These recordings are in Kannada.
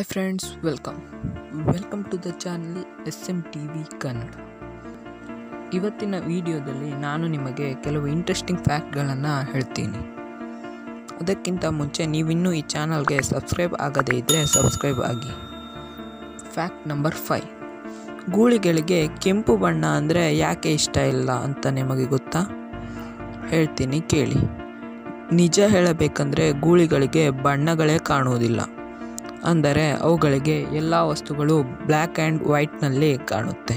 Hi friends welcome welcome to the channel S M T V Kannada ಇವತ್ತಿನ ವಿಡಿಯೋದಲ್ಲಿ ನಾನು ನಿಮಗೆ ಕೆಲವು ಇಂಟ್ರೆಸ್ಟಿಂಗ್ ಫ್ಯಾಕ್ಟ್ಗಳನ್ನು ಹೇಳ್ತೀನಿ. ಅದಕ್ಕಿಂತ ಮುಂಚೆ ನೀವಿನ್ನೂ ಈ ಚಾನಲ್ಗೆ ಸಬ್ಸ್ಕ್ರೈಬ್ ಆಗದೇ ಇದ್ದರೆ ಸಬ್ಸ್ಕ್ರೈಬ್ ಆಗಿ. ಫ್ಯಾಕ್ಟ್ ನಂಬರ್ ಫೈವ್ ಗೂಳಿಗಳಿಗೆ ಕೆಂಪು ಬಣ್ಣ ಅಂದರೆ ಯಾಕೆ ಇಷ್ಟ ಇಲ್ಲ ಅಂತ ನಿಮಗೆ ಗೊತ್ತಾ? ಹೇಳ್ತೀನಿ ಕೇಳಿ. ನಿಜ ಹೇಳಬೇಕಂದ್ರೆ ಗೂಳಿಗಳಿಗೆ ಬಣ್ಣಗಳೇ ಕಾಣುವುದಿಲ್ಲ. ಅಂದರೆ ಅವುಗಳಿಗೆ ಎಲ್ಲ ವಸ್ತುಗಳು ಬ್ಲ್ಯಾಕ್ ಆ್ಯಂಡ್ ವೈಟ್ನಲ್ಲಿ ಕಾಣುತ್ತೆ.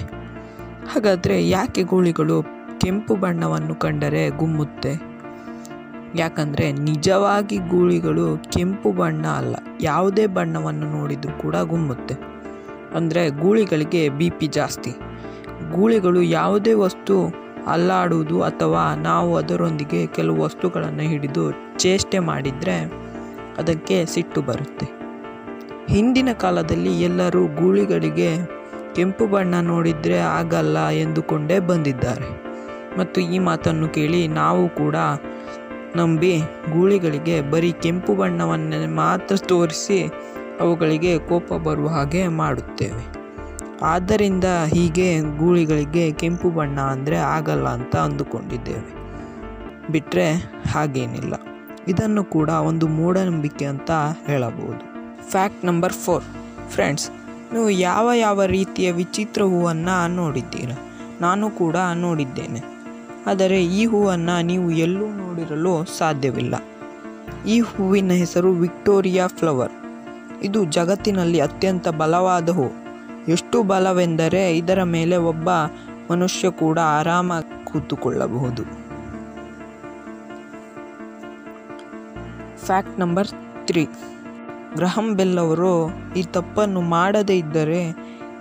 ಹಾಗಾದರೆ ಯಾಕೆ ಗೂಳಿಗಳು ಕೆಂಪು ಬಣ್ಣವನ್ನು ಕಂಡರೆ ಗುಮ್ಮುತ್ತೆ? ಯಾಕಂದರೆ ನಿಜವಾಗಿ ಗೂಳಿಗಳು ಕೆಂಪು ಬಣ್ಣ ಅಲ್ಲ, ಯಾವುದೇ ಬಣ್ಣವನ್ನು ನೋಡಿದರೂ ಕೂಡ ಗುಮ್ಮುತ್ತೆ. ಅಂದರೆ ಗೂಳಿಗಳಿಗೆ ಬಿ ಪಿ ಜಾಸ್ತಿ. ಗೂಳಿಗಳು ಯಾವುದೇ ವಸ್ತು ಅಲ್ಲಾಡುವುದು ಅಥವಾ ನಾವು ಅದರೊಂದಿಗೆ ಕೆಲವು ವಸ್ತುಗಳನ್ನು ಹಿಡಿದು ಚೇಷ್ಟೆ ಮಾಡಿದರೆ ಅದಕ್ಕೆ ಸಿಟ್ಟು ಬರುತ್ತೆ. ಹಿಂದಿನ ಕಾಲದಲ್ಲಿ ಎಲ್ಲರೂ ಗೂಳಿಗಳಿಗೆ ಕೆಂಪು ಬಣ್ಣ ನೋಡಿದರೆ ಆಗಲ್ಲ ಎಂದುಕೊಂಡೇ ಬಂದಿದ್ದಾರೆ. ಮತ್ತು ಈ ಮಾತನ್ನು ಕೇಳಿ ನಾವು ಕೂಡ ನಂಬಿ ಗೂಳಿಗಳಿಗೆ ಬರೀ ಕೆಂಪು ಬಣ್ಣವನ್ನು ಮಾತ್ರ ತೋರಿಸಿ ಅವುಗಳಿಗೆ ಕೋಪ ಬರುವ ಹಾಗೆ ಮಾಡುತ್ತೇವೆ. ಆದ್ದರಿಂದ ಹೀಗೆ ಗೂಳಿಗಳಿಗೆ ಕೆಂಪು ಬಣ್ಣ ಅಂದರೆ ಆಗಲ್ಲ ಅಂತ ಅಂದುಕೊಂಡಿದ್ದೇವೆ. ಬಿಟ್ಟರೆ ಹಾಗೇನಿಲ್ಲ. ಇದನ್ನು ಕೂಡ ಒಂದು ಮೂಢನಂಬಿಕೆ ಅಂತ ಹೇಳಬಹುದು. ಫ್ಯಾಕ್ಟ್ ನಂಬರ್ ಫೋರ್ ಫ್ರೆಂಡ್ಸ್ ನೀವು ಯಾವ ಯಾವ ರೀತಿಯ ವಿಚಿತ್ರ ಹೂವನ್ನು ನೋಡಿದ್ದೀರಾ? ನಾನು ಕೂಡ ನೋಡಿದ್ದೇನೆ. ಆದರೆ ಈ ಹೂವನ್ನು ನೀವು ಎಲ್ಲೂ ನೋಡಿರಲು ಸಾಧ್ಯವಿಲ್ಲ. ಈ ಹೂವಿನ ಹೆಸರು ವಿಕ್ಟೋರಿಯಾ ಫ್ಲವರ್. ಇದು ಜಗತ್ತಿನಲ್ಲಿ ಅತ್ಯಂತ ಬಲವಾದ ಹೂ. ಎಷ್ಟು ಬಲವೆಂದರೆ ಇದರ ಮೇಲೆ ಒಬ್ಬ ಮನುಷ್ಯ ಕೂಡ ಆರಾಮಾಗಿ ಕೂತುಕೊಳ್ಳಬಹುದು. Fact number three Graham Bell ಅವರು ಈ ತಪ್ಪನ್ನು ಮಾಡದೇ ಇದ್ದರೆ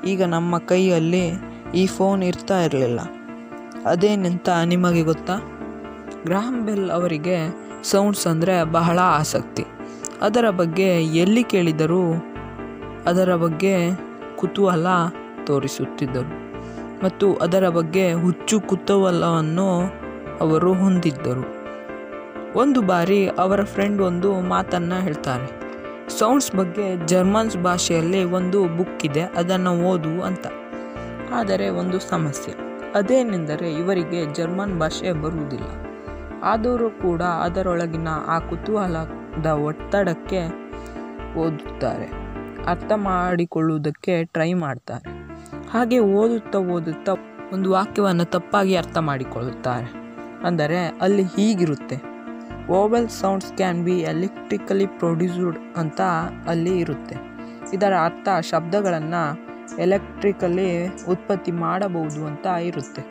ಈಗ ನಮ್ಮ ಕೈಯಲ್ಲಿ ಈ ಫೋನ್ ಇರ್ತಾ ಇರಲಿಲ್ಲ. ಅದೇನೆಂತ ನಿಮಗೆ ಗೊತ್ತಾ? ಗ್ರಹಂ ಬೆಲ್ ಅವರಿಗೆ ಸೌಂಡ್ಸ್ ಅಂದರೆ ಬಹಳ ಆಸಕ್ತಿ. ಅದರ ಬಗ್ಗೆ ಎಲ್ಲಿ ಕೇಳಿದರೂ ಅದರ ಬಗ್ಗೆ ಕುತೂಹಲ ತೋರಿಸುತ್ತಿದ್ದರು. ಮತ್ತು ಅದರ ಬಗ್ಗೆ ಹುಚ್ಚು ಕುತೂಹಲವನ್ನು ಅವರು ಹೊಂದಿದ್ದರು. ಒಂದು ಬಾರಿ ಅವರ ಫ್ರೆಂಡ್ ಒಂದು ಮಾತನ್ನು ಹೇಳ್ತಾರೆ ಸೌಂಡ್ಸ್ ಬಗ್ಗೆ ಜರ್ಮನ್ಸ್ ಭಾಷೆಯಲ್ಲಿ ಒಂದು ಬುಕ್ ಇದೆ, ಅದನ್ನು ಓದು ಅಂತ. ಆದರೆ ಒಂದು ಸಮಸ್ಯೆ. ಅದೇನೆಂದರೆ ಇವರಿಗೆ ಜರ್ಮನ್ ಭಾಷೆ ಬರುವುದಿಲ್ಲ. ಆದರೂ ಕೂಡ ಅದರೊಳಗಿನ ಆ ಕುತೂಹಲದ ಒತ್ತಡಕ್ಕೆ ಓದುತ್ತಾರೆ. ಅರ್ಥ ಮಾಡಿಕೊಳ್ಳುವುದಕ್ಕೆ ಟ್ರೈ ಮಾಡ್ತಾರೆ. ಹಾಗೆ ಓದುತ್ತಾ ಓದುತ್ತಾ ಒಂದು ವಾಕ್ಯವನ್ನು ತಪ್ಪಾಗಿ ಅರ್ಥ ಮಾಡಿಕೊಳ್ಳುತ್ತಾರೆ. ಅಂದರೆ ಅಲ್ಲಿ ಹೀಗಿರುತ್ತೆ. Vowel sounds can be electrically produced ಅಂತ ಅಲ್ಲಿ ಇರುತ್ತೆ. ಇದರ ಅರ್ಥ ಶಬ್ದಗಳನ್ನು ಎಲೆಕ್ಟ್ರಿಕಲಿ ಉತ್ಪತ್ತಿ ಮಾಡಬಹುದು ಅಂತ ಇರುತ್ತೆ.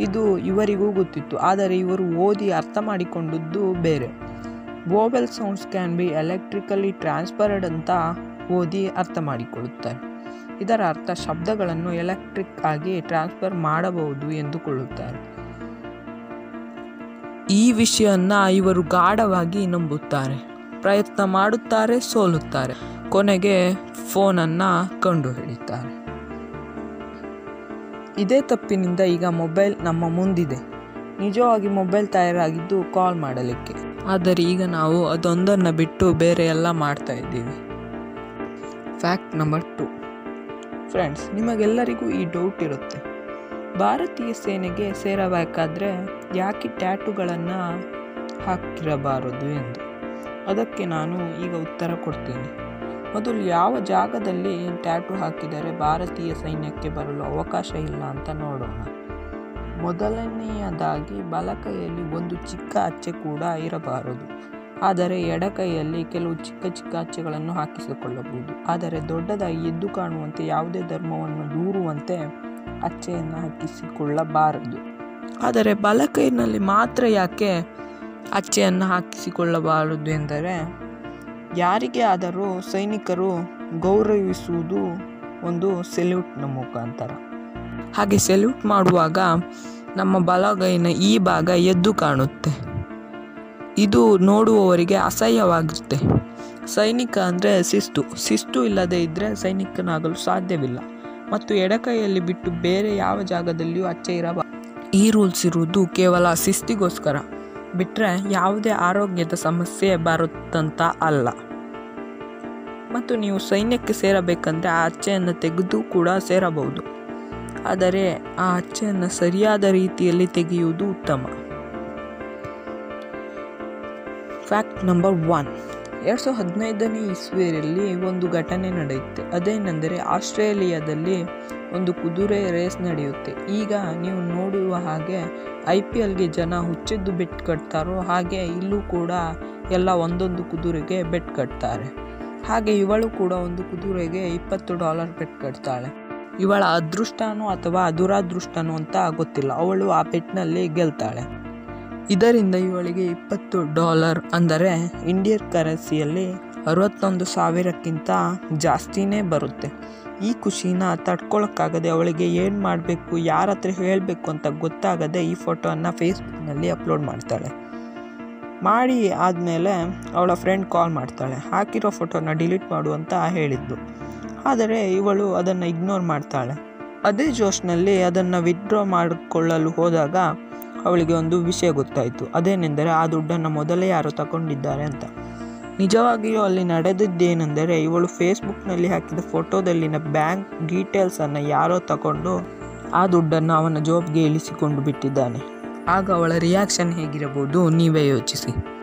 ಇದು ಇವರಿಗೂ ಗೊತ್ತಿತ್ತು, ಆದರೆ ಇವರು ಓದಿ ಅರ್ಥ ಮಾಡಿಕೊಂಡದ್ದು ಬೇರೆ. Vowel sounds can be electrically transferred ಅಂತ ಓದಿ ಅರ್ಥ ಮಾಡಿಕೊಳ್ಳುತ್ತಾರೆ. ಇದರ ಅರ್ಥ ಶಬ್ದಗಳನ್ನು ಎಲೆಕ್ಟ್ರಿಕ್ ಆಗಿ ಟ್ರಾನ್ಸ್ಫರ್ ಮಾಡಬಹುದು ಎಂದುಕೊಳ್ಳುತ್ತಾರೆ. ಈ ವಿಷಯನ್ನ ಇವರು ಗಾಢವಾಗಿ ನಂಬುತ್ತಾರೆ. ಪ್ರಯತ್ನ ಮಾಡುತ್ತಾರೆ, ಸೋಲುತ್ತಾರೆ. ಕೊನೆಗೆ ಫೋನನ್ನು ಕಂಡುಹಿಡಿತಾರೆ ಇದೇ ತಪ್ಪಿನಿಂದ ಈಗ ಮೊಬೈಲ್ ನಮ್ಮ ಮುಂದಿದೆ. ನಿಜವಾಗಿ ಮೊಬೈಲ್ ತಯಾರಾಗಿದ್ದು ಕಾಲ್ ಮಾಡಲಿಕ್ಕೆ. ಆದರೆ ಈಗ ನಾವು ಅದೊಂದನ್ನು ಬಿಟ್ಟು ಬೇರೆ ಎಲ್ಲ ಮಾಡ್ತಾ ಇದ್ದೀವಿ. Fact number two. ಫ್ರೆಂಡ್ಸ್, ನಿಮಗೆಲ್ಲರಿಗೂ ಈ ಡೌಟ್ ಇರುತ್ತೆ. ಭಾರತೀಯ ಸೇನೆಗೆ ಸೇರಬೇಕಾದ್ರೆ ಯಾಕೆ ಟ್ಯಾಟುಗಳನ್ನು ಹಾಕಿರಬಾರದು ಎಂದು? ಅದಕ್ಕೆ ನಾನು ಈಗ ಉತ್ತರ ಕೊಡ್ತೀನಿ. ಮೊದಲು ಯಾವ ಜಾಗದಲ್ಲಿ ಟ್ಯಾಟು ಹಾಕಿದರೆ ಭಾರತೀಯ ಸೈನ್ಯಕ್ಕೆ ಬರಲು ಅವಕಾಶ ಇಲ್ಲ ಅಂತ ನೋಡೋಣ. ಮೊದಲನೆಯದಾಗಿ ಬಲಕೈಯಲ್ಲಿ ಒಂದು ಚಿಕ್ಕ ಅಚ್ಚೆ ಕೂಡ ಇರಬಾರದು. ಆದರೆ ಎಡಕೈಯಲ್ಲಿ ಕೆಲವು ಚಿಕ್ಕ ಚಿಕ್ಕ ಅಚ್ಚೆಗಳನ್ನು ಹಾಕಿಸಿಕೊಳ್ಳಬಹುದು. ಆದರೆ ದೊಡ್ಡದಾಗಿ ಎದ್ದು ಕಾಣುವಂತೆ ಯಾವುದೇ ಧರ್ಮವನ್ನು ದೂರುವಂತೆ ಅಚ್ಚೆಯನ್ನು ಹಾಕಿಸಿಕೊಳ್ಳಬಾರದು. ಆದರೆ ಬಲಕೈನಲ್ಲಿ ಮಾತ್ರ ಯಾಕೆ ಅಚ್ಚೆಯನ್ನು ಹಾಕಿಸಿಕೊಳ್ಳಬಾರದು ಎಂದರೆ, ಯಾರಿಗೆ ಆದರೂ ಸೈನಿಕರು ಗೌರವಿಸುವುದು ಒಂದು ಸೆಲ್ಯೂಟ್ನ ಮುಖಾಂತರ. ಹಾಗೆ ಸೆಲ್ಯೂಟ್ ಮಾಡುವಾಗ ನಮ್ಮ ಬಲಗೈನ ಈ ಭಾಗ ಎದ್ದು ಕಾಣುತ್ತೆ. ಇದು ನೋಡುವವರಿಗೆ ಅಸಹ್ಯವಾಗುತ್ತೆ ಸೈನಿಕ ಅಂದರೆ ಶಿಸ್ತು. ಶಿಸ್ತು ಇಲ್ಲದೆ ಇದ್ದರೆ ಸೈನಿಕನಾಗಲು ಸಾಧ್ಯವಿಲ್ಲ. ಮತ್ತು ಎಡಕೈಯಲ್ಲಿ ಬಿಟ್ಟು ಬೇರೆ ಯಾವ ಜಾಗದಲ್ಲಿಯೂ ಅಚ್ಚೆ ಇರಬಾರದು. ಈ ರೂಲ್ಸ್ ಇರುವುದು ಕೇವಲ ಶಿಸ್ತಿಗೋಸ್ಕರ. ಬಿಟ್ಟರೆ ಯಾವುದೇ ಆರೋಗ್ಯದ ಸಮಸ್ಯೆ ಬರುತ್ತಂತ ಅಲ್ಲ. ಮತ್ತು ನೀವು ಸೈನ್ಯಕ್ಕೆ ಸೇರಬೇಕಂದ್ರೆ ಆ ಅಚ್ಚೆಯನ್ನು ತೆಗೆದು ಕೂಡ ಸೇರಬಹುದು. ಆದರೆ ಆ ಅಚ್ಚೆಯನ್ನು ಸರಿಯಾದ ರೀತಿಯಲ್ಲಿ ತೆಗೆಯುವುದು ಉತ್ತಮ. ಫ್ಯಾಕ್ಟ್ ನಂಬರ್ ಒನ್ ಎರಡು ಸಾವಿರದ ಹದಿನೈದನೇ ಇಸ್ವಿಯಲ್ಲಿ ಒಂದು ಘಟನೆ ನಡೆಯುತ್ತೆ. ಅದೇನೆಂದರೆ ಆಸ್ಟ್ರೇಲಿಯಾದಲ್ಲಿ ಒಂದು ಕುದುರೆ ರೇಸ್ ನಡೆಯುತ್ತೆ. ಈಗ ನೀವು ನೋಡುವ ಹಾಗೆ ಐ ಪಿ ಎಲ್ಗೆ ಜನ ಹುಚ್ಚಿದ್ದು ಬೆಟ್ ಕಟ್ತಾರೋ ಹಾಗೆ ಇಲ್ಲೂ ಕೂಡ ಎಲ್ಲ ಒಂದೊಂದು ಕುದುರೆಗೆ ಬೆಟ್ ಕಟ್ತಾರೆ. ಹಾಗೆ ಇವಳು ಕೂಡ ಒಂದು ಕುದುರೆಗೆ ಇಪ್ಪತ್ತು ಡಾಲರ್ ಬೆಟ್ ಕಟ್ತಾಳೆ. ಇವಳ ಅದೃಷ್ಟನೋ ಅಥವಾ ಅದುರಾದೃಷ್ಟನೋ ಅಂತ ಗೊತ್ತಿಲ್ಲ. ಅವಳು ಆ ಬೆಟ್ನಲ್ಲಿ ಗೆಲ್ತಾಳೆ. ಇದರಿಂದ ಇವಳಿಗೆ ಇಪ್ಪತ್ತು ಡಾಲರ್ ಅಂದರೆ ಇಂಡಿಯನ್ ಕರೆನ್ಸಿಯಲ್ಲಿ ಅರವತ್ತೊಂದು ಸಾವಿರಕ್ಕಿಂತ ಜಾಸ್ತಿನೇ ಬರುತ್ತೆ. ಈ ಖುಷಿನ ತಡ್ಕೊಳಕ್ಕಾಗದೆ ಅವಳಿಗೆ ಏನು ಮಾಡಬೇಕು, ಯಾರ ಹತ್ರ ಹೇಳಬೇಕು ಅಂತ ಗೊತ್ತಾಗದೆ ಈ ಫೋಟೋವನ್ನು ಫೇಸ್ಬುಕ್ನಲ್ಲಿ ಅಪ್ಲೋಡ್ ಮಾಡ್ತಾಳೆ. ಮಾಡಿ ಆದಮೇಲೆ ಅವಳ ಫ್ರೆಂಡ್ ಕಾಲ್ ಮಾಡ್ತಾಳೆ. ಹಾಕಿರೋ ಫೋಟೋನ ಡಿಲೀಟ್ ಮಾಡು ಅಂತ ಹೇಳಿದ್ದು. ಆದರೆ ಇವಳು ಅದನ್ನು ಇಗ್ನೋರ್ ಮಾಡ್ತಾಳೆ. ಅದೇ ಜೋಶ್ನಲ್ಲಿ ಅದನ್ನು ವಿತ್ಡ್ರಾ ಮಾಡಿಕೊಳ್ಳಲು ಹೋದಾಗ ಅವಳಿಗೆ ಒಂದು ವಿಷಯ ಗೊತ್ತಾಯಿತು. ಅದೇನೆಂದರೆ ಆ ದುಡ್ಡನ್ನು ಮೊದಲೇ ಯಾರು ತಗೊಂಡಿದ್ದಾರೆ ಅಂತ. ನಿಜವಾಗಿಯೂ ಅಲ್ಲಿ ನಡೆದಿದ್ದೇನೆಂದರೆ ಇವಳು ಫೇಸ್ಬುಕ್ನಲ್ಲಿ ಹಾಕಿದ ಫೋಟೋದಲ್ಲಿನ ಬ್ಯಾಂಕ್ ಡೀಟೇಲ್ಸನ್ನು ಯಾರೋ ತಗೊಂಡು ಆ ದುಡ್ಡನ್ನು ಅವನ ಜಾಬ್ಗೆ ಇಳಿಸಿಕೊಂಡು ಬಿಟ್ಟಿದ್ದಾನೆ. ಆಗ ಅವಳ ರಿಯಾಕ್ಷನ್ ಹೇಗಿರಬಹುದು, ನೀವೇ ಯೋಚಿಸಿ.